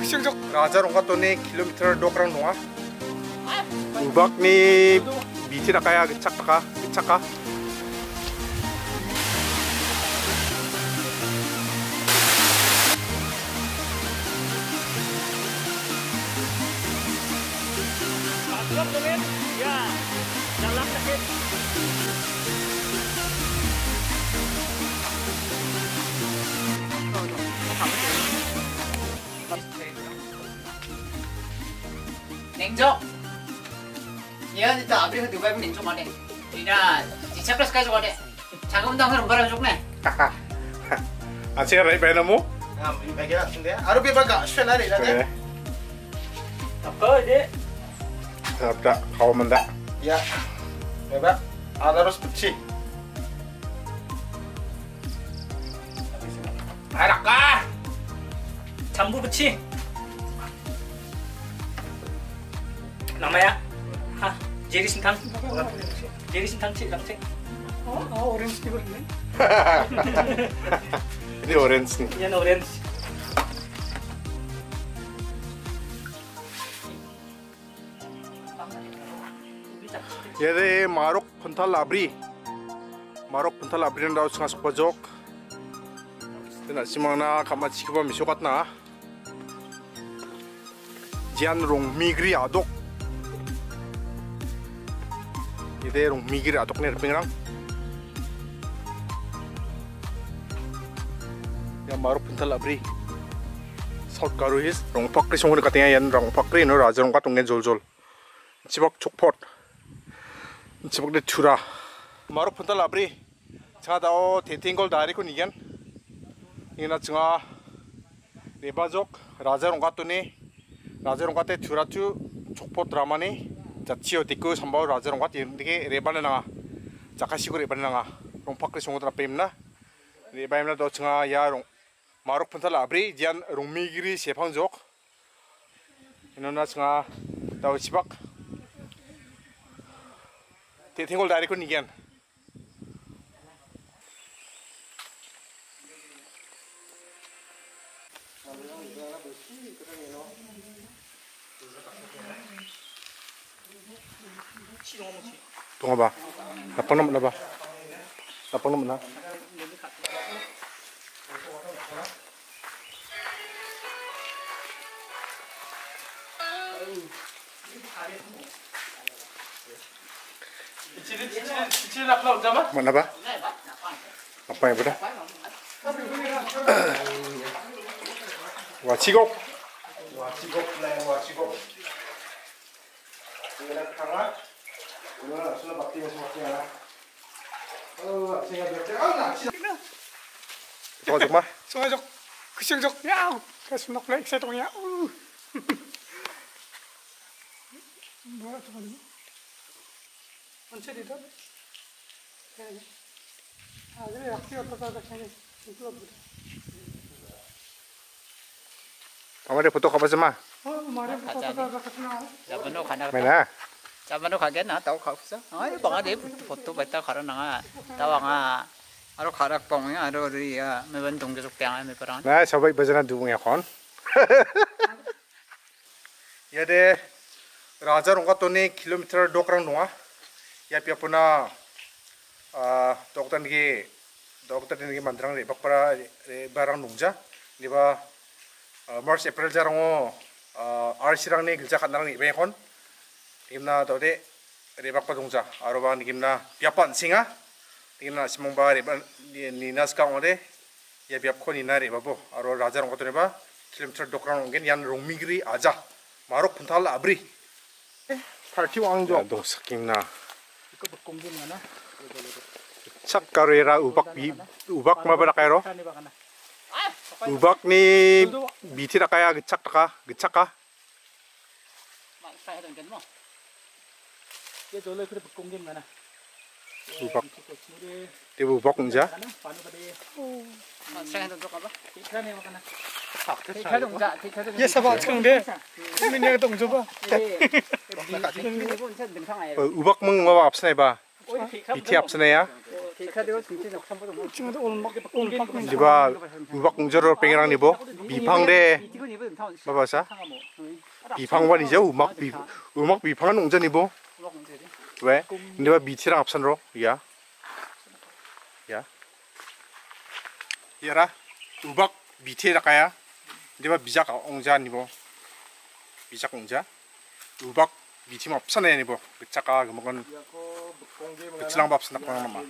Kesiang jok Raja rongga tuh nih kilometer dua kerang nunga. Ubak nih biti nak kaya gecak ka, gecak ka. Masuk 냉정. 또 아프리카 두바이 냉정 안해. 이나 지차 클래스 rai bay namu. Ah, bagian sini. Aru bi baga, shena ni Oke. nade. Apa dia? Sabda kau menda. Ya. Beba, ada harus peci. Arak ah. 잠부 붙이. namanya? Ah jadi singkang jadi singkang sih oh, kan sih oh orange sih nih ini orange nih. Ini orange. Yade marok punta labri, marok punta labri nanda usang sepojok. Tidak simana kamat sih kubah misokat na. Jian rong migri adok. Yade rong migri adok nih pingrang. Ya marok puntal abri. South Garuhis rong pakri songone katanya yan rong pakri no raja rong katungen jol jol. Chibak chokpot. 집옥대 투라 마루 푼탈 라브리 차다오 데팅걸 다리고 니겐 이나 증아 레바족 라자롱 가토니 라자롱 가테 투라투 족포 드라마니 자치오 디쿠 삼바오 라자롱 가테 이르게 레바네 나가 자카시고 레바네 나가 롱파크리 송오드라 페임나 레바임나 도 증아 야롱 마루 푼탈 라브리 지안 롱미기리 세팡족 이노나 증아 다오 집악 대탱골 다리고 니겐 Tunggu ba? Tunga apa? apa naman na ba? apa naman na? Mana apa? Apa ya bro? Wah apa Wah cigok, wah cigok. Ini kan nak kanga. Ini nak sudah bakti masuk bakti lah. Oh, saya biar oh nak sih. Tunggu cuma. sengaja kesiang jok ya kasih nak naik saya tongnya uh Bawa tuh kan. Kunci di dalam. Kayaknya. Ah, jadi aktif atau tak kayaknya. Itu apa? Kamu ada foto apa sama? Oh, kemarin foto kita ada kenal. 자반도 가나. Mana? 자 반도 가겠나? kau bisa. 아이 방아 돼 foto baita 가라 나가. tawan가. 아로 가락 뻥이야. 아로 우리야. 매번 ya kon. Ya deh, Raja rongga tuh nih kilometer dua kerang doa. Ya pia puna dokter nih, dokter nih mandrang deh, bakpara barang nungja. Liba March April jarang oh, arsilang nih gelja kan nih banyak kon. Gimna tuh deh, rebak padungja. Aroba nih gimna piapan singa. Gimna simong ba rebak ninas kang ode. ya biap ko ni nare babo aro raja rong kotone ba kilometer dokran ongen yan rong migri aja marok puntal abri party wang jo do saking na 이거 공긴 거나. sak karera ubak bi ubak ma bara kairo ubak ni biti da kaya gecak ka gecak ka 막사 야 되는 뭐. 얘 저래 그래 공긴 거나. ubak 우리 de ubak nja 가나. 바로 바리. 막 사야 되는 거 봐. 이카네 바가나. 대차동자 대차동. Ya sabah cengde. Ini nih ketemu coba. 이거 인천 능상아예. ubak meng ma apsne ba biti apsne ya 데카디오 진짜 역삼보 왜? 근데 왜 밑이랑 앞선로? 야. 야. 얘라. 우박 밑에 나가야. 근데 왜 미작 옹자 아니고. 미작 옹자. 우박 밑이면 없어네 아니고. 그 작가 그 먹은. 그 지랑 밥 쓴다 그런 엄마.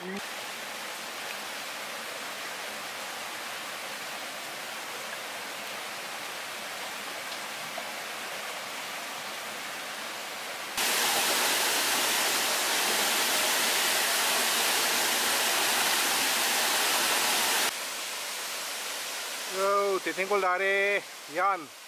음. 2, tisinggol dari. Yan.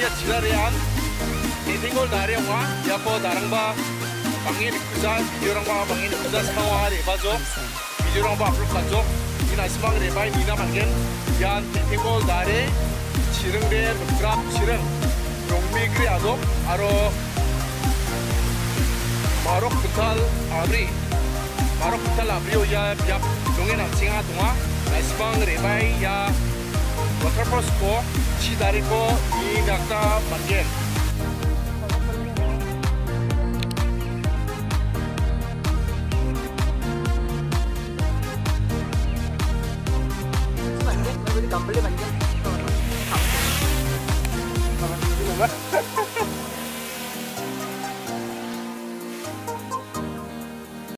Iya, ya jilarian tinggal dari wa ya po darang ba pangin kusa jurang ba bangin kusa semua hari bajo. Jurang ba perlu bajo. Ina semang re bai mina bangin yang tinggal dari cireng re bergerak cireng rombi kri ajo aro. Marok betal abri. Marok betal abri oh, ya ya. Dongin singa tunga semang re bai ya. Waterfall ko ci dari ko i nakta bangen